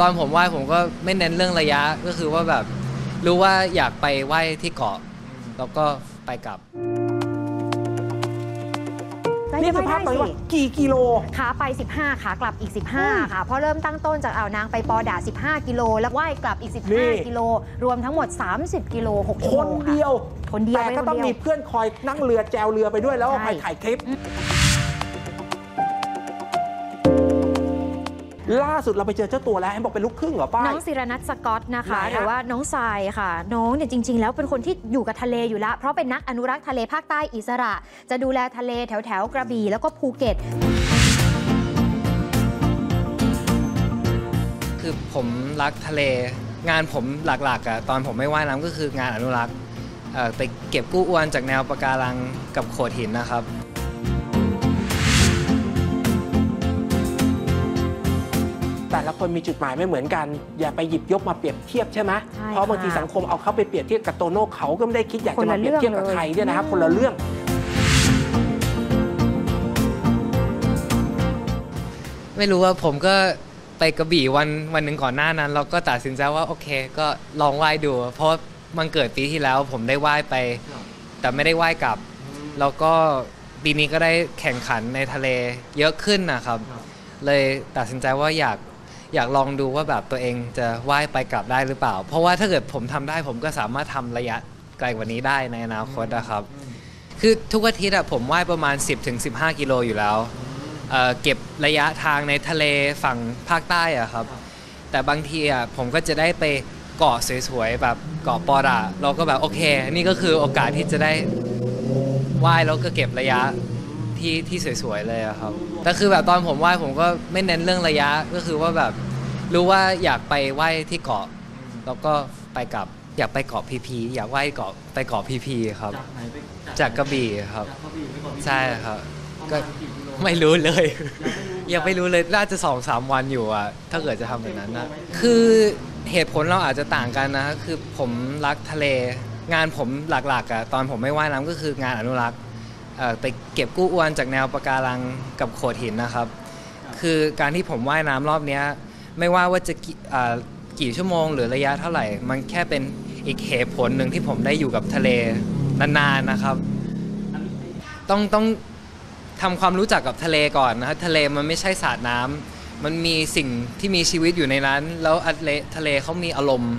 ตอนผมว่ายผมก็ไม่เน้นเรื่องระยะก็คือว่าแบบรู้ว่าอยากไปว่ายที่เกาะ แล้วก็ไปกลับนี่คือภาพตอนนี้ว่ากี่กิโล ขาไป 15ขากลับอีก 15 ค่ะ เพราะเริ่มตั้งต้นจากอ่าวนางไปปอด่า 15 กิโล แล้วว่ายกลับอีก นี่ 15 กิโล รวมทั้งหมด 30 กิโล6คชั่วโมนงค่ะเดียวคนเดียวแต่ก็ต้องไม่คนเดียวมีเพื่อนคอยนั่งเรือแจวเรือไปด้วยแล้วก็ใช่คอยถ่ายคลิป ล่าสุดเราไปเจอเจ้าตัวแล้วเห็นบอกเป็นลูกครึ่งเหรอป้ายน้องศิรนัทสกอตนะคะ ไหนอะ หรือว่าน้องทรายค่ะ น้องเนี่ยจริง ๆ แล้วเป็นคนที่อยู่กับทะเลอยู่แล้ว เพราะเป็นนักอนุรักษ์ทะเลภาคใต้อิสระ จะดูแลทะเลแถวแถวๆกระบี่แล้วก็ภูเก็ต คือผมรักทะเล งานผมหลักๆอะตอนผมไม่ว่ายน้ำก็คืองานอนุรักษ์เอ่อไปเก็บกู้อวนจากแนวปะการังกับโขดหินนะครับ แต่ละคนมีจุดหมายไม่เหมือนกัน อย่าไปหยิบยกมาเปรียบเทียบใช่ไหมใช่เพราะบางทีค่ะสังคมเอาเขาไปเปรียบเทียบกับโตโน่เขาก็ไม่ได้คิดอยากคนจะละมาเปรียบเทียบกับเรื่องเลยใครเนี่ยนะครับอืมคนละเรื่องไม่รู้ว่าผมก็ไปกระบี่วันวันหนึ่งก่อนหน้านั้น เราก็ตัดสินใจว่าโอเค ก็ลองว่ายดู เพราะมันเกิดปีที่แล้วผมได้ว่ายไป แต่ไม่ได้ว่ายกลับ แล้วก็ปีนี้ก็ได้แข่งขันในทะเลเยอะขึ้นนะครับ เลยตัดสินใจว่าอยาก อยากลองดูว่าแบบตัวเองจะว่ายไปกลับได้หรือเปล่า เพราะว่าถ้าเกิดผมทำได้ผมก็สามารถทำระยะไกลกว่านี้ได้ในอนาคตนะครับ คือทุกอาทิตย์อะผมว่ายประมาณ 10-15 กิโลอยู่แล้วเอ่อเก็บระยะทางในทะเลฝั่งภาคใต้อะครับ แต่บางทีอะผมก็จะได้ไปเกาะสวยๆแบบเกาะปอดะเราก็แบบโอเค นี่ก็คือโอกาสที่จะได้ว่ายแล้วก็เก็บระยะ ที่ที่สวยๆเลยอะครับ แต่คือแบบตอนผมว่ายผมก็ไม่เน้นเรื่องระยะก็คือว่าแบบรู้ว่าอยากไปว่ายที่เกาะ แล้วก็ไปกลับอยากไปเกาะพีพี อยากว่ายเกาะไปเกาะพีพีครับ จากไหนไปจากกระบี่ครับ จากกระบี่ไปเกาะพีพีใช่ครับประก็มาณกี่กิโล ไม่รู้เลย ยัยังงไม่ไม่รู้รู้เลยน่าจะสองสามวันอยู่อะถ้าเกิดจะทำแบบนั้นนะคือเหตุผลเราอาจจะต่างกันนะ คือผมรักทะเล งานผมหลักๆอะตอนผมไม่ว่ายน้ำก็คืองานอนุรักษ์เอ่อ ไปเก็บกู้อวนจากแนวปะการังกับโขดหินนะครับ คือการที่ผมว่ายน้ำรอบเนี้ยไม่ว่าว่าจะกี่อ่ากี่ชั่วโมงหรือระยะเท่าไหร่ มันแค่เป็นอีกเหตุผลหนึ่งที่ผมได้อยู่กับทะเลนานๆนะครับ ต้องต้องทำความรู้จักกับทะเลก่อนนะครับทะเลมันไม่ใช่สาดน้ำมันมีสิ่งที่มีชีวิตอยู่ในนั้น แล้วทะเลทะเลเขามีอารมณ์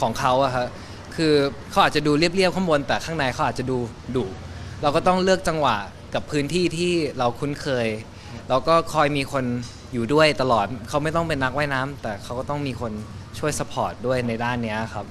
ของเขาอะครับคือเขาอาจจะดูเรียบๆข้างบนแต่ข้างในเขาอาจจะดูดุ เราก็ต้องเลือกจังหวะกับพื้นที่ที่เราคุ้นเคย แล้วก็คอยมีคนอยู่ด้วยตลอดเขาไม่ต้องเป็นนักว่ายน้ำแต่เขาก็ต้องมีคนช่วยสปอร์ตด้วยในด้านเนี้ยครับ